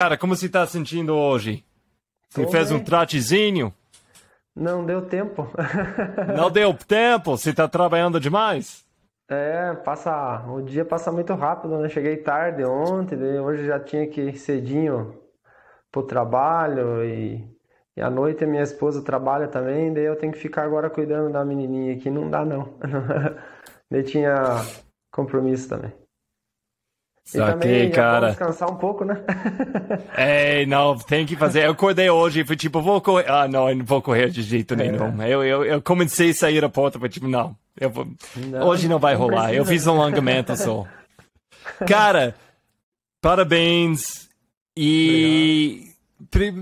Cara, como você está sentindo hoje? Você Tô fez bem. um tratezinho? Não deu tempo. Não deu tempo? Você está trabalhando demais? É, passa, o dia passa muito rápido, né? Cheguei tarde ontem, hoje já tinha que ir cedinho pro trabalho e, e à noite a minha esposa trabalha também, daí eu tenho que ficar agora cuidando da menininha aqui, não dá não. daí tinha compromisso também. Saquei, cara. descansar um pouco, né? é, não, tem que fazer. Eu acordei hoje e fui tipo, vou correr. Ah, não, eu não vou correr de jeito nenhum. É. Eu, eu, eu comecei a sair a porta, foi tipo, não, eu vou... não hoje não vai não rolar. Precisa. Eu fiz um alongamento só. Cara, parabéns. E.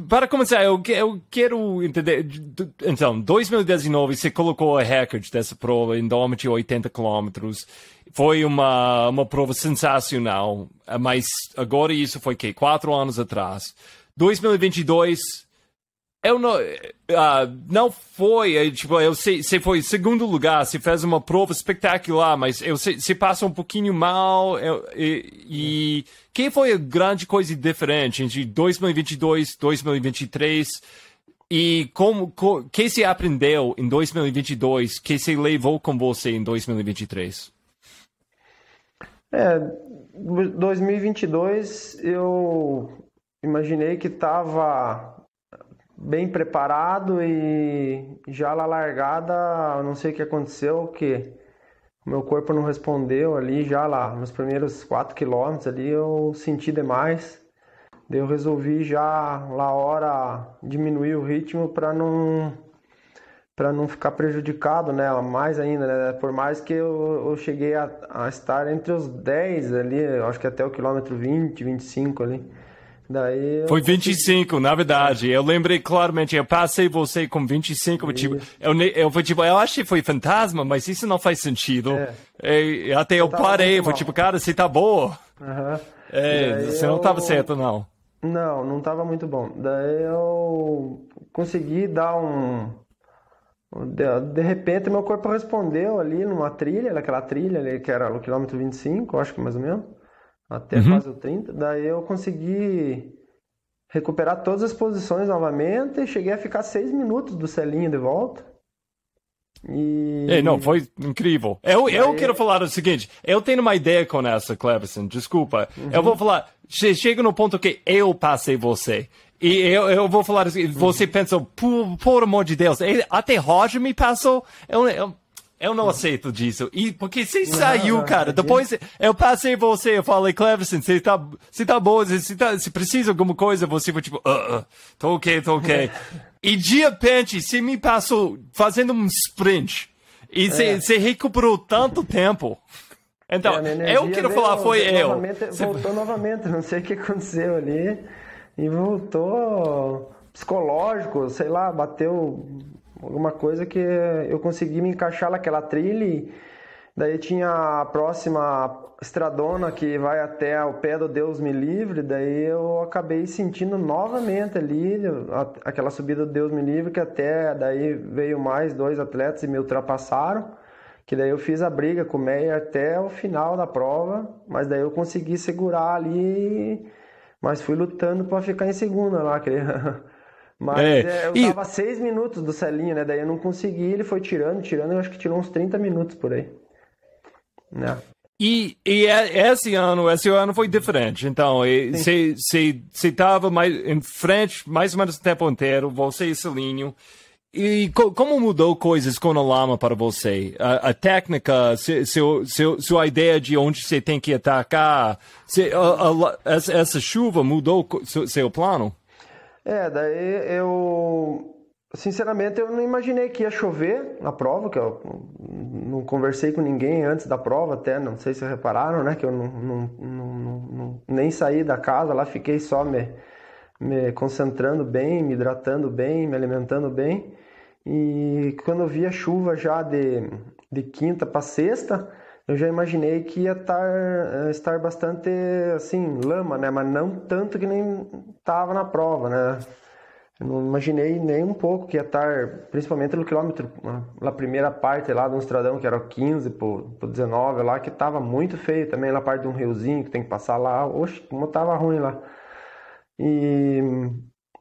para começar, eu, eu quero entender. Então, 2019 você colocou a recorde dessa prova em 80 quilômetros foi uma, uma prova sensacional, mas agora isso foi que quatro anos atrás. 2022 eu não, uh, não foi, tipo, eu sei, você foi segundo lugar, você fez uma prova espetacular, mas eu sei, você passa um pouquinho mal, eu, e, e que foi a grande coisa diferente entre 2022 e 2023 e como, que você aprendeu em 2022 que você levou com você em 2023? É, 2022 eu imaginei que estava bem preparado e já na largada, não sei o que aconteceu, que meu corpo não respondeu ali já lá nos primeiros 4 quilômetros ali eu senti demais. Daí eu resolvi já na hora diminuir o ritmo para não para não ficar prejudicado, né? Mais ainda, né? Por mais que eu, eu cheguei a, a, estar entre os 10 ali, acho que até o quilômetro 20, 25 ali. Daí Foi 25, na verdade. Eu lembrei claramente, eu passei você com 25, tipo, eu, eu, foi, tipo, eu achei que foi fantasma, mas isso não faz sentido. É. E, até eu, eu parei, foi tipo, cara, você tá boa. Uhum. É, você eu... não tava certo, não. Não, não tava muito bom. Daí eu consegui dar um de, de repente, meu corpo respondeu ali numa trilha, naquela trilha ali, que era o quilômetro 25, acho que mais ou menos, até uhum. quase o 30. Daí eu consegui recuperar todas as posições novamente e cheguei a ficar seis minutos do selinho de volta. E... É, não, foi incrível. Eu, eu quero falar o seguinte: eu tenho uma ideia com essa, Cleverson, desculpa. Uhum. Eu vou falar, chega no ponto que eu passei você. E eu, eu vou falar assim, você pensa, por, por amor de Deus, até Roger me passou, eu, eu, eu não aceito disso. E porque você saiu, cara. Depois eu passei você, eu falei, Cleverson, você tá, você tá boa, você, tá, você precisa de alguma coisa, você foi tipo, uh, uh, tô ok, tô ok. e de repente, você me passou fazendo um sprint. E você, é. você recuperou tanto tempo. Então, é, eu quero falar, foi eu. Novamente, voltou novamente, não sei o que aconteceu ali e voltou psicológico, sei lá, bateu alguma coisa que eu consegui me encaixar naquela trilha. E daí tinha a próxima estradona que vai até o pé do Deus me livre, daí eu acabei sentindo novamente ali aquela subida do Deus me livre, que até daí veio mais dois atletas e me ultrapassaram, que daí eu fiz a briga com o Meia até o final da prova, mas daí eu consegui segurar ali mas fui lutando para ficar em segunda lá. Mas é, é, eu e... tava seis minutos do Celinho, né? Daí eu não consegui, ele foi tirando, tirando, eu acho que tirou uns 30 minutos por aí. Né? E, e é, esse ano, esse ano foi diferente. Então, você estava mais em frente, mais ou menos o tempo inteiro, você e Celinho. E co como mudou coisas com a lama para você? A, a técnica, se, seu, seu, sua ideia de onde você tem que atacar, se, a, a, essa, essa, chuva mudou seu, seu plano? É, daí eu Sinceramente, eu não imaginei que ia chover na prova, que eu não conversei com ninguém antes da prova, até não sei se repararam, né? Que eu não, não, não, nem saí da casa lá, fiquei só me, me concentrando bem, me hidratando bem, me alimentando bem. E quando eu vi a chuva já de, de quinta para sexta, eu já imaginei que ia tar, eh, estar bastante assim, lama, né? Mas não tanto que nem estava na prova, né? Eu não imaginei nem um pouco que ia estar, principalmente no quilômetro, na primeira parte lá do estradão, que era o 15 por, 19 lá, que estava muito feio também, na parte de um riozinho que tem que passar lá. Oxe, como tava ruim lá. E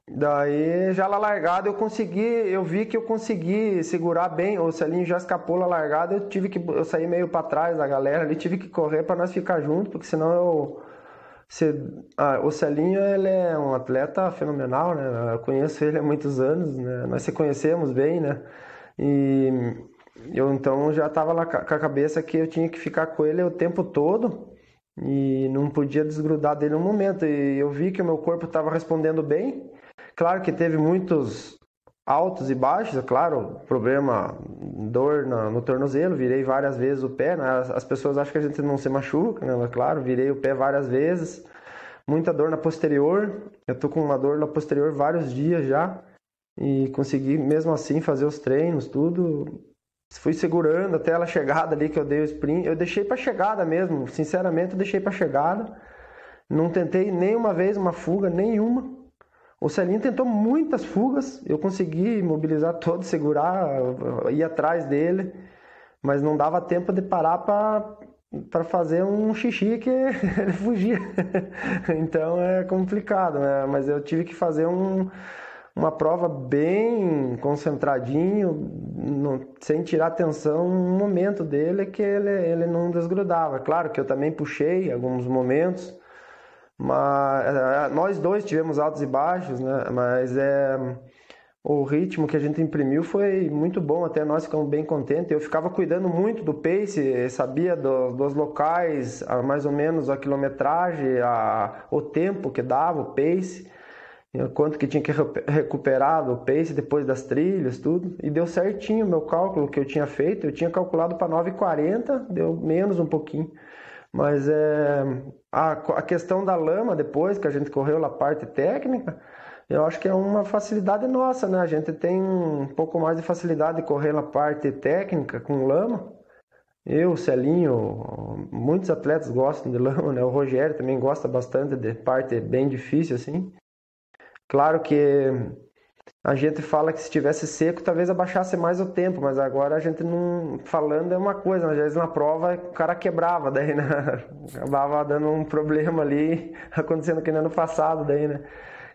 daí já na largada eu consegui, eu vi que eu consegui segurar bem, o Celinho já escapou na largada, eu tive que eu saí meio para trás da galera, ali tive que correr para nós ficar juntos, porque senão eu se, ah, o Celinho ele é um atleta fenomenal, né? Eu conheço ele há muitos anos, né? Nós se conhecemos bem, né? E eu então já estava lá com a cabeça que eu tinha que ficar com ele o tempo todo e não podia desgrudar dele um momento. E eu vi que o meu corpo estava respondendo bem. Claro que teve muitos altos e baixos, é claro, problema, dor no, no, tornozelo, virei várias vezes o pé, né? as, as, pessoas acham que a gente não se machuca, né? Mas, claro, virei o pé várias vezes, muita dor na posterior, eu tô com uma dor na posterior vários dias já, e consegui mesmo assim fazer os treinos, tudo, fui segurando até ela chegada ali que eu dei o sprint, eu deixei para chegada mesmo, sinceramente eu deixei para chegada, não tentei nenhuma vez uma fuga, nenhuma, o Celinho tentou muitas fugas, eu consegui mobilizar todo, segurar, ir atrás dele, mas não dava tempo de parar para fazer um xixi que ele fugia. então é complicado, né? mas eu tive que fazer um, uma prova bem concentradinho, no, sem tirar atenção um momento dele que ele, ele não desgrudava. Claro que eu também puxei alguns momentos, mas é, nós dois tivemos altos e baixos, né? Mas é o ritmo que a gente imprimiu foi muito bom, até nós ficamos bem contentes. Eu ficava cuidando muito do pace, sabia do, dos locais, mais ou menos a quilometragem, a, o tempo que dava, o pace, quanto que tinha que recuperar do pace depois das trilhas, tudo. E deu certinho o meu cálculo que eu tinha feito. Eu tinha calculado para 9,40, deu menos um pouquinho. Mas é, a, a questão da lama, depois que a gente correu na parte técnica, eu acho que é uma facilidade nossa, né? A gente tem um pouco mais de facilidade de correr na parte técnica com lama. Eu, Celinho, muitos atletas gostam de lama, né? O Rogério também gosta bastante de parte bem difícil, assim. Claro que a gente fala que se tivesse seco, talvez abaixasse mais o tempo, mas agora a gente não. Falando é uma coisa, às vezes na prova o cara quebrava, daí, né? Acabava dando um problema ali, acontecendo que no passado, daí, né?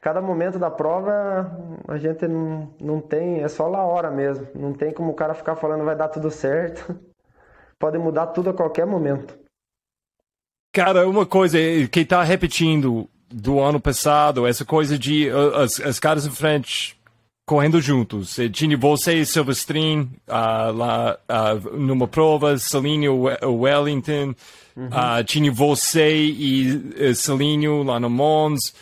Cada momento da prova a gente não, não tem, é só na hora mesmo. Não tem como o cara ficar falando vai dar tudo certo. Pode mudar tudo a qualquer momento. Cara, uma coisa que tá repetindo do ano passado, essa coisa de uh, as, as caras em frente correndo juntos. Tinha você e Silverstream uh, lá uh, numa prova, Celinho Wellington, uhum. uh, tinha você e uh, Celinho lá no Mons.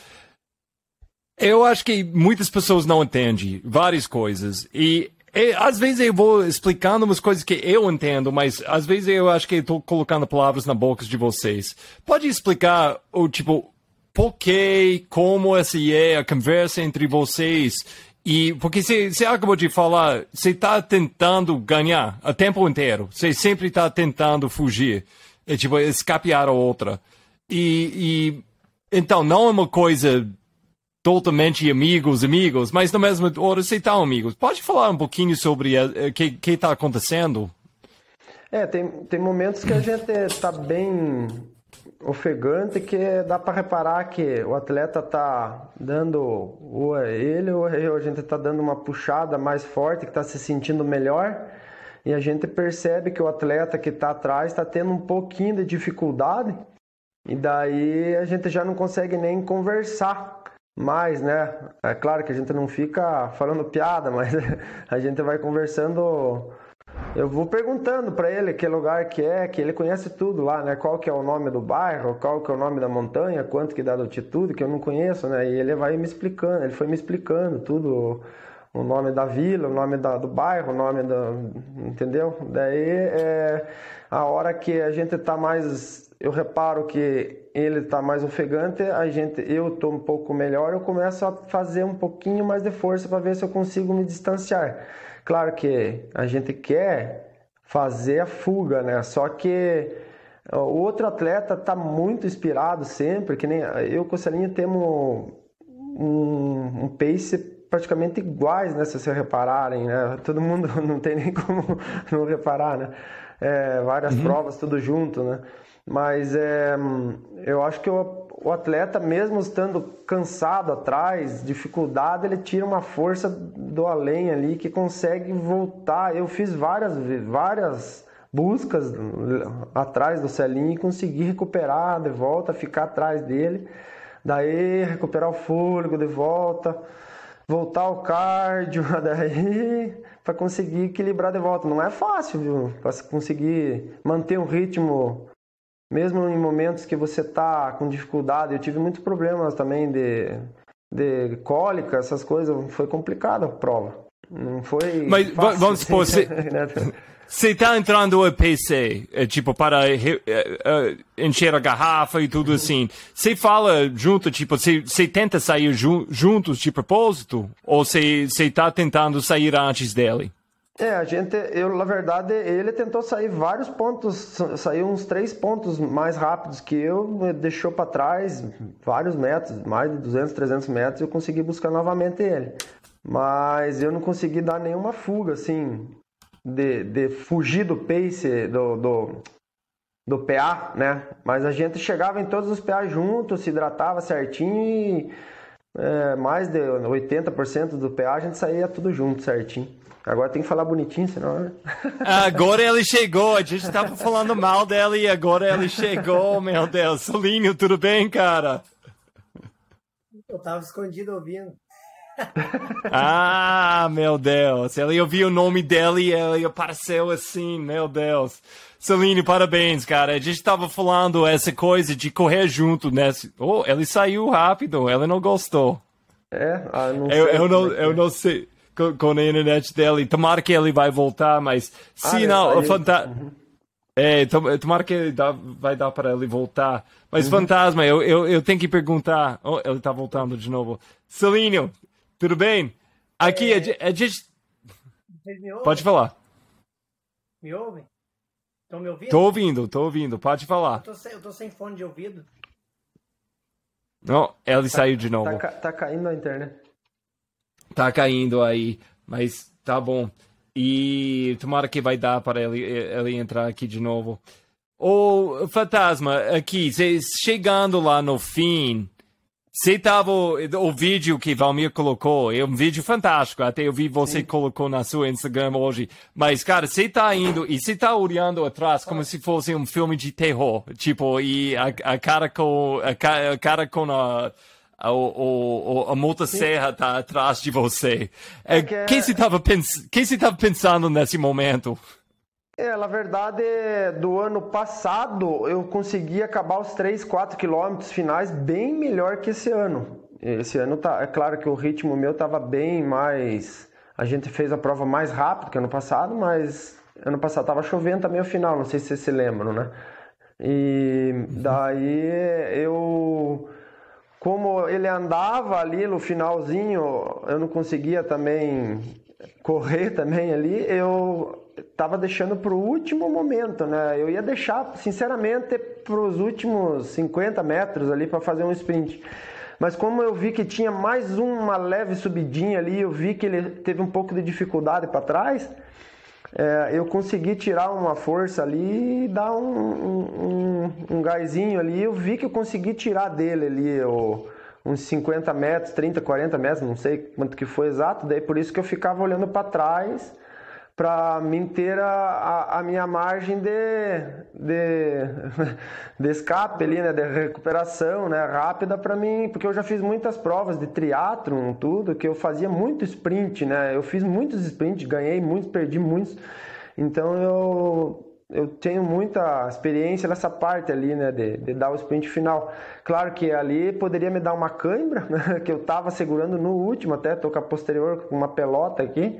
Eu acho que muitas pessoas não entendem várias coisas. E, e às vezes eu vou explicando umas coisas que eu entendo, mas às vezes eu acho que estou colocando palavras na boca de vocês. Pode explicar o tipo por que, como essa é a conversa entre vocês e porque você acabou de falar, você está tentando ganhar o tempo inteiro. Você sempre está tentando fugir, é, tipo, escapear a outra. E, e então não é uma coisa totalmente amigos, amigos, mas na mesma hora você está amigos. Pode falar um pouquinho sobre o que está acontecendo? É, tem, tem momentos que a gente está bem ofegante que dá para reparar que o atleta tá dando ou ele ou eu, a gente tá dando uma puxada mais forte, que está se sentindo melhor e a gente percebe que o atleta que está atrás está tendo um pouquinho de dificuldade e daí a gente já não consegue nem conversar mais, né? É claro que a gente não fica falando piada, mas a gente vai conversando eu vou perguntando para ele que lugar que é, que ele conhece tudo lá, né? Qual que é o nome do bairro, qual que é o nome da montanha, quanto que dá de altitude, que eu não conheço, né? E ele vai me explicando, ele foi me explicando tudo, o nome da vila, o nome da, do bairro, o nome da... entendeu? Daí, é, a hora que a gente tá mais... Eu reparo que ele tá mais ofegante, a gente, eu tô um pouco melhor, eu começo a fazer um pouquinho mais de força para ver se eu consigo me distanciar. Claro que a gente quer fazer a fuga, né? Só que o outro atleta está muito inspirado sempre, que nem eu com o Celinho temos um, um pace praticamente iguais, né? Se vocês repararem, né? Todo mundo não tem nem como não reparar, né? É, várias uhum. provas, tudo junto, né? Mas é, eu acho que o, o atleta, mesmo estando cansado atrás, dificuldade, ele tira uma força do além ali que consegue voltar. Eu fiz várias, várias buscas atrás do Celinho e consegui recuperar de volta, ficar atrás dele. Daí recuperar o fôlego de volta, voltar ao cardio, daí para conseguir equilibrar de volta. Não é fácil, viu? Para conseguir manter um ritmo mesmo em momentos que você está com dificuldade, eu tive muitos problemas também de, de cólica, essas coisas, foi complicada a prova. Não foi. Mas fácil, vamos supor, você está né? entrando no PC, é, tipo, para uh, uh, encher a garrafa e tudo assim. Você fala junto, tipo, você tenta sair ju juntos de propósito? Ou você está tentando sair antes dele? É, a gente, eu, na verdade, ele tentou sair vários pontos, saiu uns três pontos mais rápidos que eu, deixou para trás vários metros, mais de 200, 300 metros, eu consegui buscar novamente ele. Mas eu não consegui dar nenhuma fuga, assim, de, de fugir do pace, do, do, do PA, né? Mas a gente chegava em todos os PA juntos, se hidratava certinho e é, mais de 80% do PA a gente saía tudo junto certinho. Agora tem que falar bonitinho, senão. Né? Agora ele chegou, a gente tava falando mal dela e agora ele chegou, meu Deus. Solinho, tudo bem, cara? Eu tava escondido ouvindo. Ah, meu Deus. Ele ouviu o nome dela e ele apareceu assim, meu Deus. Celine, parabéns, cara. A gente tava falando essa coisa de correr junto, né? Oh, ele saiu rápido, ele não gostou. É, ah, não eu, eu, não, eu não sei com, com a internet dele. Tomara que ele vai voltar, mas se ah, não, é, fanta... Uhum. É, tomara que ele dá, vai dar para ele voltar. Mas uhum. fantasma, eu, eu, eu tenho que perguntar. Oh, ele está voltando de novo. Celinho, tudo bem? Aqui, é... a, a gente. Pode falar. Me ouvem? Estão me ouvindo? Tô ouvindo, tô ouvindo. Pode falar. Eu tô sem, eu tô sem fone de ouvido. Não, ele tá, saiu de novo. Tá, tá caindo a internet tá caindo aí, mas tá bom. E tomara que vai dar para ele, ele entrar aqui de novo. O Fantasma, aqui, chegando lá no fim, você tava. O vídeo que Valmir colocou é um vídeo fantástico. Até eu vi você Sim. colocou na sua Instagram hoje. Mas, cara, você tá indo e você tá olhando atrás como se fosse um filme de terror. Tipo, e a, a cara com. A, a cara com a a, o, a motosserra está atrás de você. É, que... Quem você estava pens... pensando nesse momento? É, na verdade, do ano passado eu consegui acabar os 3, 4 quilômetros finais bem melhor que esse ano. Esse ano tá, é claro que o ritmo meu estava bem mais. A gente fez a prova mais rápido que ano passado, mas ano passado estava chovendo também o final, não sei se vocês se lembram, né? E daí eu como ele andava ali no finalzinho, eu não conseguia também correr também ali, eu estava deixando para o último momento, né? Eu ia deixar, sinceramente, para os últimos 50 metros ali para fazer um sprint. Mas como eu vi que tinha mais uma leve subidinha ali, eu vi que ele teve um pouco de dificuldade para trás, é, eu consegui tirar uma força ali e dar um, um, um, um gásinho ali. Eu vi que eu consegui tirar dele ali uns 50 metros, 30, 40 metros, não sei quanto que foi exato. Daí por isso que eu ficava olhando para trás para manter a, a, a, minha margem de, de, de escape ali, né, de recuperação, né, rápida para mim, porque eu já fiz muitas provas de triatlon, tudo, que eu fazia muito sprint, né, eu fiz muitos sprints, ganhei muitos, perdi muitos, então eu eu tenho muita experiência nessa parte ali, né, de, de, dar o sprint final. Claro que ali poderia me dar uma cãibra, né, que eu estava segurando no último, até tô com a posterior com uma pelota aqui,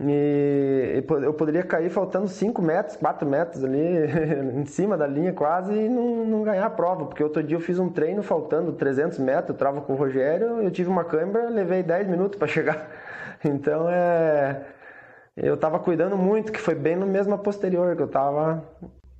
e eu poderia cair faltando 5 metros, 4 metros ali em cima da linha quase e não, não, ganhar a prova, porque outro dia eu fiz um treino faltando 300 metros, trava com o Rogério, eu tive uma câimbra, levei 10 minutos para chegar. Então é. Eu estava cuidando muito, que foi bem no mesmo posterior que eu estava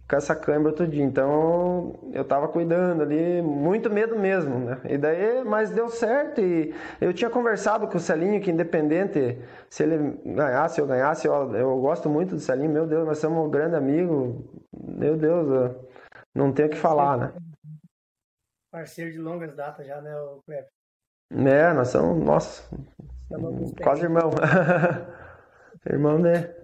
com essa câimbra outro dia. Então eu tava cuidando ali, muito medo mesmo, né? E daí, mas deu certo e eu tinha conversado com o Celinho que independente se ele ganhasse ou ganhasse, eu, eu gosto muito do Celinho, meu Deus, nós somos um grande amigo, meu Deus, não tenho o que falar, né? parceiro de longas datas já, né, o Cleber? É, nós somos, nossa, quase irmão. irmão, né?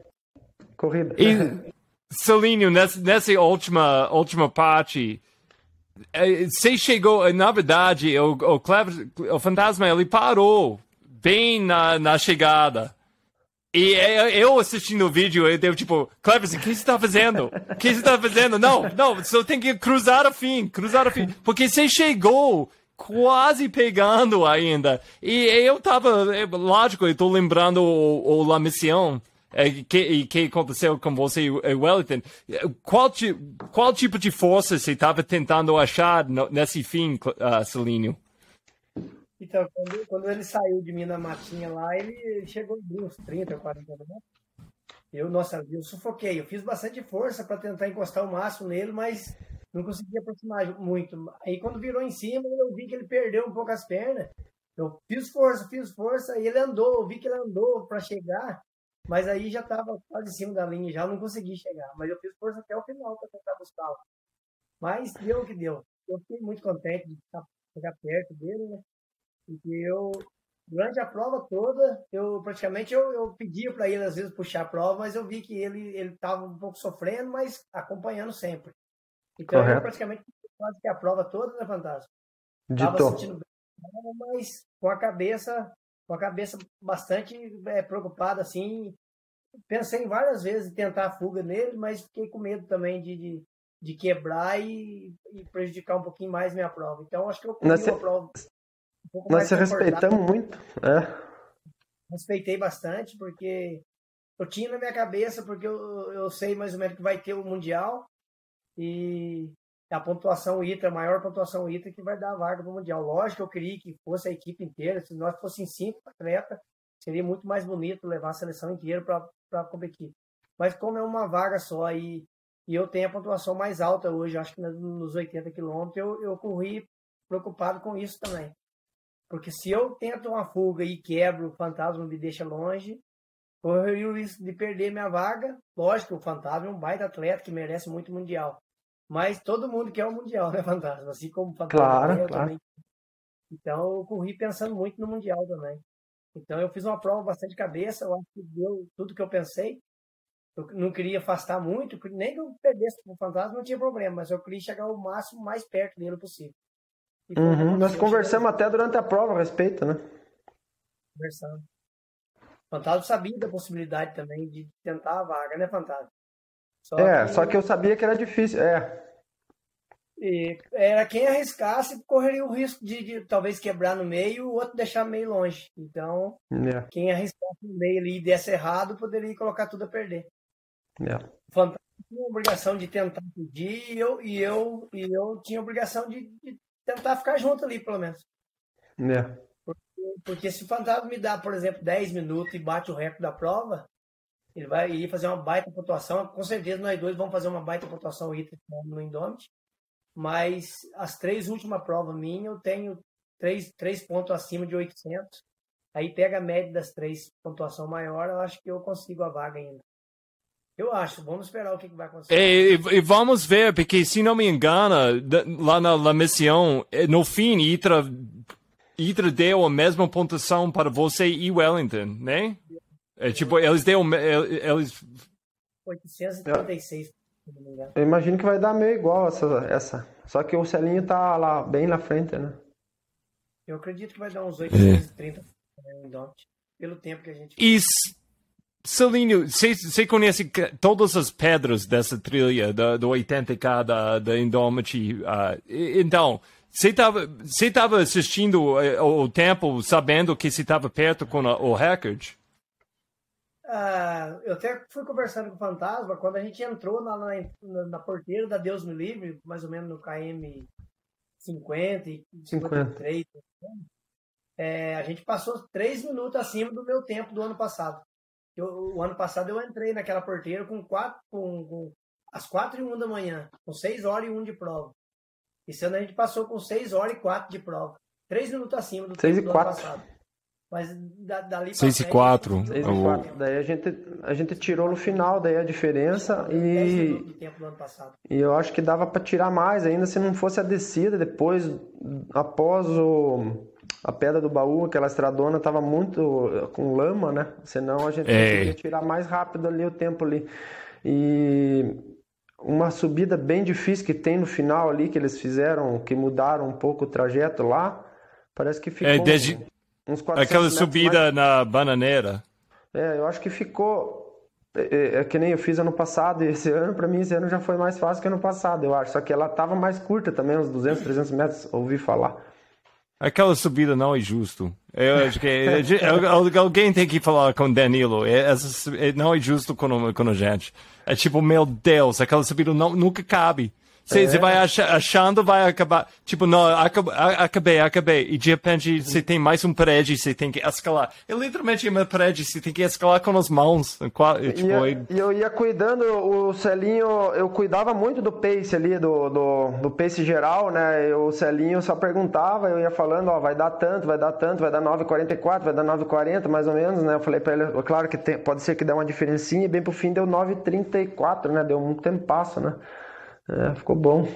Corrida. E, Celinho, nessa, nessa última, última parte, é, você chegou, na verdade, o, o, Clever, o fantasma, ele parou bem na, na chegada. E é, eu assistindo o vídeo, eu deu tipo, Cleverson, o que você está fazendo? O que você está fazendo? Não, não, você tem que cruzar o fim, cruzar o fim. Porque você chegou quase pegando ainda. E eu tava, é, lógico, eu tô lembrando o, o La Mission. É, que, que aconteceu com você e Wellington. Qual, qual tipo de força você estava tentando achar no, nesse fim, uh, Celínio? Então, quando, quando, ele saiu de mim na matinha lá, ele chegou uns 30, 40 minutos. Eu, nossa, eu sufoquei. Eu fiz bastante força para tentar encostar o máximo nele, mas não consegui aproximar muito. Aí, quando virou em cima, eu vi que ele perdeu um pouco as pernas. Eu fiz força, fiz força, e ele andou. Eu vi que ele andou para chegar, mas aí já estava quase em cima da linha, já não consegui chegar. Mas eu fiz força até o final para tentar buscar. Mas deu o que deu. Eu fiquei muito contente de chegar perto dele, né? Porque eu, durante a prova toda, eu praticamente eu, eu pedia para ele às vezes puxar a prova, mas eu vi que ele ele estava um pouco sofrendo, mas acompanhando sempre. Então Correto. eu praticamente quase que a prova toda, né, Fantástico? Estava sentindo bem, mas com a cabeça com a cabeça bastante é, preocupada assim. Pensei várias vezes em tentar a fuga nele, mas fiquei com medo também de, de, de quebrar e, e, prejudicar um pouquinho mais minha prova. Então acho que eu consegui a prova um Nós se respeitamos muito. É. Respeitei bastante, porque eu tinha na minha cabeça, porque eu, eu sei mais ou menos que vai ter o Mundial. E a pontuação ITA, a maior pontuação ITA que vai dar a vaga para o Mundial. Lógico que eu queria que fosse a equipe inteira. Se nós fossem cinco atletas, seria muito mais bonito levar a seleção inteira para competir. Mas como é uma vaga só e, e eu tenho a pontuação mais alta hoje, acho que nos 80 quilômetros, eu, eu corri preocupado com isso também. Porque se eu tento uma fuga e quebro, o fantasma me deixa longe, correria o risco de perder minha vaga. Lógico, o fantasma é um baita atleta que merece muito mundial. Mas todo mundo quer o mundial, né, fantasma? Assim como o fantasma. Claro, claro. Também. Então eu corri pensando muito no mundial também. Então eu fiz uma prova bastante cabeça, eu acho que deu tudo que eu pensei. Eu não queria afastar muito, nem que eu perdesse o fantasma não tinha problema, mas eu queria chegar o máximo mais perto dele possível. Uhum, nós conversamos até durante a prova a respeito, né? Conversando. Fantasma sabia da possibilidade também de tentar a vaga, né, Fantasma? Só é, que... só que eu sabia que era difícil, é. E era quem arriscasse correria o risco de, de, talvez quebrar no meio e o outro deixar meio longe. Então, é. quem arriscasse no meio ali e desse errado poderia colocar tudo a perder. É. O Fantasma tinha obrigação de tentar pedir e eu, e eu, e eu tinha obrigação de, de tentar ficar junto ali, pelo menos. É. Porque, porque, se o fantasma me dá, por exemplo, 10 minutos e bate o recorde da prova, ele vai ir fazer uma baita pontuação. Com certeza nós dois vamos fazer uma baita pontuação no Indomit. Mas as três últimas provas minhas, eu tenho três, três pontos acima de 800. Aí pega a média das três pontuação maior, eu acho que eu consigo a vaga ainda. Eu acho. Vamos esperar o que, que vai acontecer. E, e, vamos ver, porque se não me engano, lá na, na missão, eh, no fim, Itra, Itra deu a mesma pontuação para você e Wellington, né? É, tipo, eles deu. Eh, eles... 836. Eu imagino que vai dar meio igual essa, essa. Só que o Celinho tá lá bem na frente, né? Eu acredito que vai dar uns 830 é. pelo tempo que a gente. Isso Celinho, você conhece todas as pedras dessa trilha do, do 80K da, da Indomity? Uh, então, você estava você tava assistindo eh, o tempo sabendo que você estava perto com a, o Hackard? Uh, eu até fui conversando com o Fantasma quando a gente entrou na, na, na porteira da Deus Me Livre, mais ou menos no KM 50 e 53. 50. É, a gente passou três minutos acima do meu tempo do ano passado. Eu, o ano passado eu entrei naquela porteira com quatro, com, com às quatro e um da manhã, com seis horas e um de prova. Esse ano a gente passou com seis horas e quatro de prova. Três minutos acima do seis tempo do quatro. ano passado. Mas da, dali 6 e 4. 6 e 4. Daí a gente, a gente tirou no final daí a diferença e. E eu acho que dava para tirar mais ainda se não fosse a descida. Depois, após o, a pedra do baú, aquela estradona tava muito com lama, né? Senão a gente Ei. conseguia tirar mais rápido ali o tempo ali. E uma subida bem difícil que tem no final ali que eles fizeram, que mudaram um pouco o trajeto lá. Parece que ficou. É, desde... Uns 400 Aquela subida mais... na bananeira. É, eu acho que ficou. É, é, que nem eu fiz ano passado e esse ano, para mim, esse ano já foi mais fácil que ano passado, eu acho. Só que ela tava mais curta também, uns 200, 300 metros, ouvi falar. Aquela subida não é justo. Eu acho que é, alguém tem que falar com Danilo. É, é, não é justo com, com a gente. É tipo, meu Deus, aquela subida não, nunca cabe. Você é. vai achando, vai acabar. Tipo, não, acabei, acabei. E de repente você tem mais um prédio, você tem que escalar. É literalmente uma prédio, você tem que escalar com as mãos. Tipo, e, e eu ia cuidando, o Celinho, eu cuidava muito do pace ali, do, do, do pace geral, né? O Celinho só perguntava, eu ia falando, ó, vai dar tanto, vai dar tanto, vai dar 9,44, vai dar 9,40 mais ou menos, né? Eu falei pra ele, claro que tem, pode ser que dê uma diferencinha, e bem pro fim deu 9,34, né? Deu um tempo passo, né? É, ficou bom.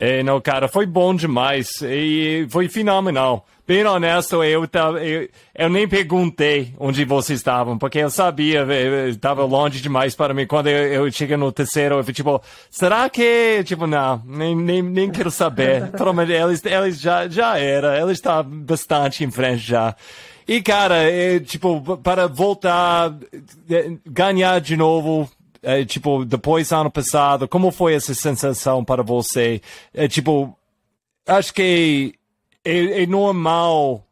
É, não, cara, foi bom demais e foi fenomenal. Bem honesto, eu, eu, eu nem perguntei onde vocês estavam, porque eu sabia, estava longe demais para mim. Quando eu, eu cheguei no terceiro, eu fui tipo, será que, tipo, não, nem, nem, nem quero saber. eles, eles já, já era, eles estavam bastante em frente já. E, cara, é, tipo, para voltar, é, ganhar de novo, é, tipo, depois ano passado, como foi essa sensação para você? É, tipo, acho que é, é normal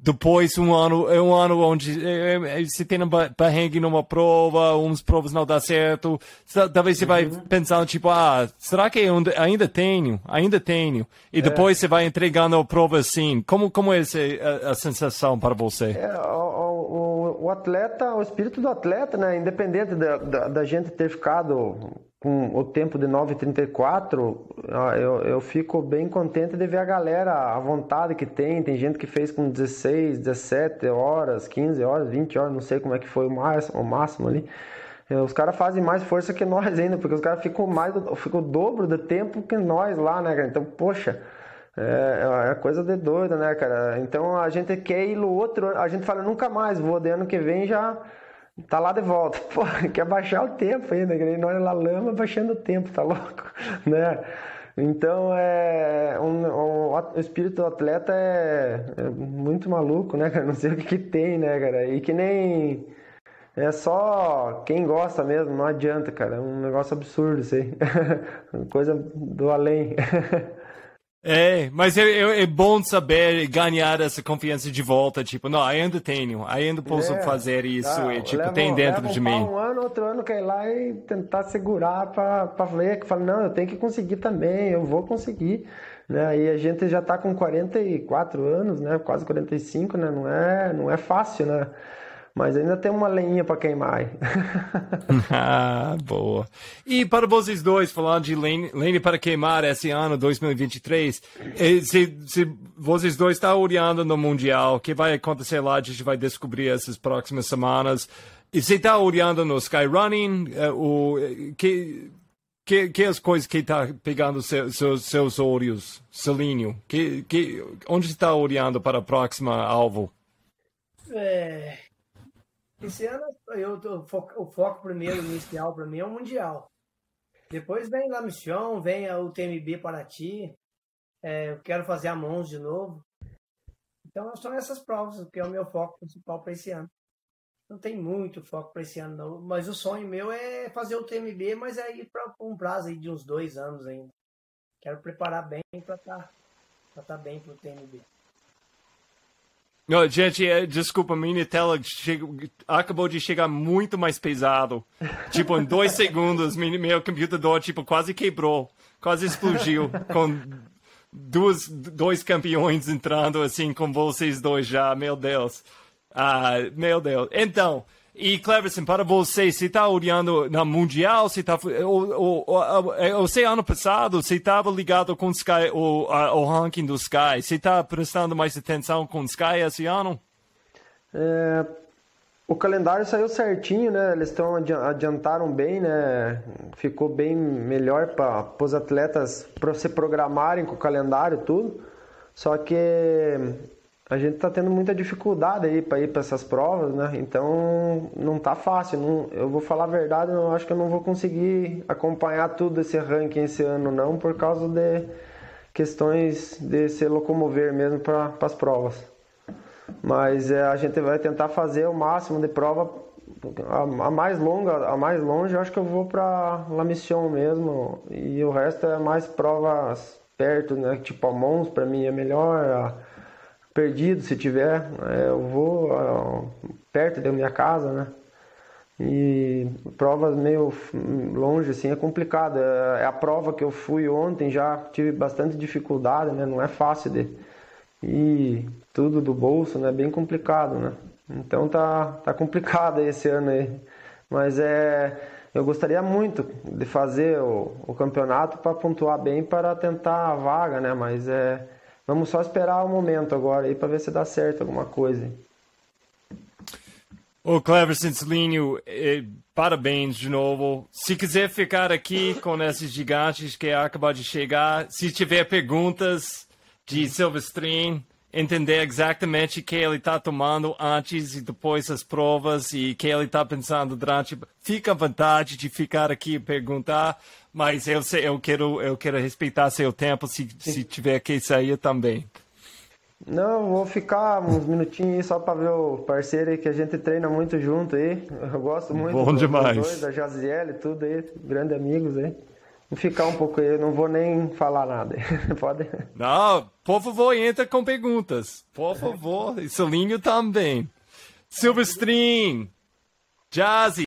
depois um ano, é um ano onde é, é, você tem um barrengue numa prova, umas provas não dá certo, talvez você vai uhum. pensando tipo, ah, será que eu ainda tenho, ainda tenho, e depois você vai entregando a prova assim, como, como é essa, a, a sensação para você? É, o, o, atleta, o espírito do atleta, né, independente da, da, da gente ter ficado com o tempo de 9,34, eu, eu fico bem contente de ver a galera, a vontade que tem. Tem gente que fez com 16, 17 horas, 15 horas, 20 horas, não sei como é que foi o máximo, o máximo ali. É, os caras fazem mais força que nós ainda, porque os caras ficam mais, ficam o dobro do tempo que nós lá, né? Então, poxa, é, é coisa de doida, né, cara? Então a gente quer ir no outro, a gente fala nunca mais, vou de ano que vem já tá lá de volta. Pô, quer baixar o tempo ainda, que nem nós na lama baixando o tempo, tá louco? Né? Então, é, um, um, o espírito do atleta é, é, muito maluco, né, cara? Não sei o que, que tem, né, cara? E que nem. É só quem gosta mesmo, não adianta, cara. É um negócio absurdo isso aí. Coisa do além. É, mas é, é, é, bom saber ganhar essa confiança de volta, tipo, não, ainda tenho, ainda posso é, fazer isso, tá, e, tipo, levo, tem dentro de mim. Um ano, outro ano quer ir lá e tentar segurar para ver, que fala, não, eu tenho que conseguir também, eu vou conseguir, né? E a gente já tá com 44 anos, né? Quase 45, né? Não é, não é fácil, né? Mas ainda tem uma lenha para queimar ah, boa. E para vocês dois, falando de lenha para queimar esse ano, 2023, eh, se, se vocês dois estão olhando no Mundial, o que vai acontecer lá, a gente vai descobrir essas próximas semanas. E você está olhando no Skyrunning, uh, o, que, que, que as coisas que está pegando seu, seus, seus olhos, Celínio? Que, que, onde está olhando para a próxima alvo? É, esse ano eu, o, foco, o foco primeiro inicial para mim é o Mundial. Depois vem La Mission, vem o TMB Paraty. É, eu quero fazer a Mons de novo. Então são essas provas que é o meu foco principal para esse ano. Não tem muito foco para esse ano, não. Mas o sonho meu é fazer o TMB, mas é ir para um prazo de uns dois anos ainda. Quero preparar bem para estar tá, tá bem para o TMB. Não, gente, é, desculpa, minha tela acabou de chegar muito mais pesado. Tipo, em dois segundos, meu, meu computador tipo, quase quebrou, quase explodiu, com duas, dois campeões entrando assim com vocês dois já, meu Deus. Ah, meu Deus. Então, E, Cleverson, para você, você está olhando na Mundial, você tá, o, o, é, o, o, ano passado, você estava ligado com Sky, o, o ranking do Sky, você está prestando mais atenção com o Sky esse ano? É, o calendário saiu certinho, né? Eles estão adiantaram bem, né? Ficou bem melhor para os atletas para se programarem com o calendário tudo. Só que a gente está tendo muita dificuldade aí para ir para essas provas, né? Então não tá fácil. Não, eu vou falar a verdade, eu acho que eu não vou conseguir acompanhar tudo esse ranking esse ano não, por causa de questões de se locomover mesmo para as provas. Mas é, a gente vai tentar fazer o máximo de prova. A, a mais longa, a mais longe, eu acho que eu vou para La Mission mesmo. E o resto é mais provas perto, né? Tipo a Mons para mim é melhor. A, perdido, se tiver, é, eu vou perto da minha casa, né? E provas meio longe, assim, é complicado. É, é a prova que eu fui ontem, já tive bastante dificuldade, né? Não é fácil de ir tudo do bolso, né? Bem complicado, né? Então tá, tá complicado esse ano aí. Mas é, eu gostaria muito de fazer o, o campeonato para pontuar bem para tentar a vaga, né? Mas é Vamos só esperar o momento agora aí para ver se dá certo alguma coisa. Ô, Clever Cincelinho, eh, parabéns de novo. Se quiser ficar aqui com esses gigantes que acabam de chegar, se tiver perguntas de Silvestrin, entender exatamente o que ele está tomando antes e depois das provas e o que ele está pensando durante. Fica à vontade de ficar aqui e perguntar, mas eu, sei, eu, quero, eu quero respeitar seu tempo se, se tiver que sair também. Não, vou ficar uns minutinhos só para ver o parceiro aí que a gente treina muito junto aí. Eu gosto muito. Bom demais. Dois, da Jaziel e tudo aí, grandes amigos aí. Ficar um pouco aí, não vou nem falar nada. Pode? Não, por favor, entra com perguntas. Por favor, e também. Silverstream, Jazzy.